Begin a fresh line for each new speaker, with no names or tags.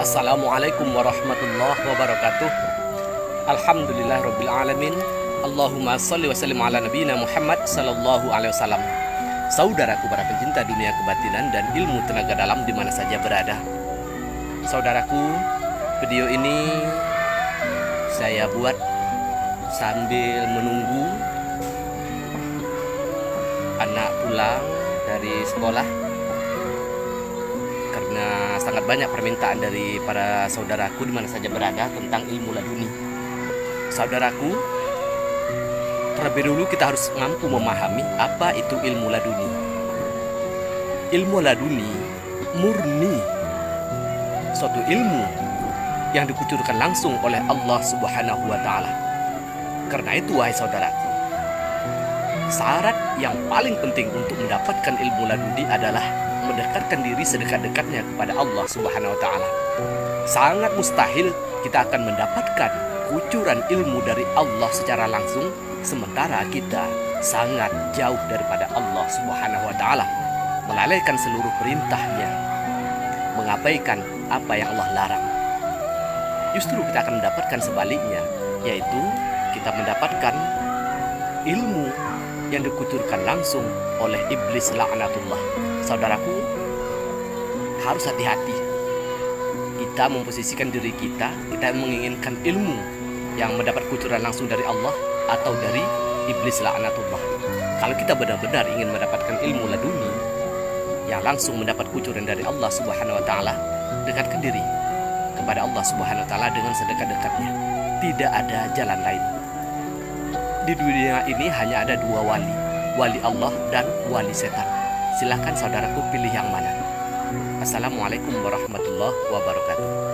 Assalamualaikum warahmatullahi wabarakatuh. Alhamdulillah Rabbil Alamin. Allahumma salli wa sallim ala nabiyina Muhammad sallallahu alaihi wasallam. Saudaraku para pencinta dunia kebatinan dan ilmu tenaga dalam di mana saja berada. Saudaraku, video ini saya buat sambil menunggu anak pulang dari sekolah karena sangat banyak permintaan dari para saudaraku di mana saja berada tentang ilmu laduni. Saudaraku, terlebih dulu kita harus mampu memahami apa itu ilmu laduni. Ilmu laduni murni suatu ilmu yang dikucurkan langsung oleh Allah Subhanahu wa taala. Karena itu wahai saudaraku, syarat yang paling penting untuk mendapatkan ilmu laduni adalah mendekatkan diri sedekat-dekatnya kepada Allah Subhanahu wa taala. Sangat mustahil kita akan mendapatkan kucuran ilmu dari Allah secara langsung sementara kita sangat jauh daripada Allah Subhanahu wa taala, melalaikan seluruh perintahnya, mengabaikan apa yang Allah larang. Justru kita akan mendapatkan sebaliknya, yaitu kita mendapatkan ilmu yang dikucurkan langsung oleh iblis laknatullah. Saudaraku, harus hati-hati. Kita memposisikan diri kita, kita menginginkan ilmu yang mendapat kucuran langsung dari Allah atau dari iblis laknatullah. Kalau kita benar-benar ingin mendapatkan ilmu laduni yang langsung mendapat kucuran dari Allah Subhanahu wa taala, dekatkan diri kepada Allah Subhanahu wa taala dengan sedekat-dekatnya. Tidak ada jalan lain. Di dunia ini hanya ada dua wali, wali Allah dan wali setan. Silahkan saudaraku pilih yang mana. Assalamualaikum warahmatullahi wabarakatuh.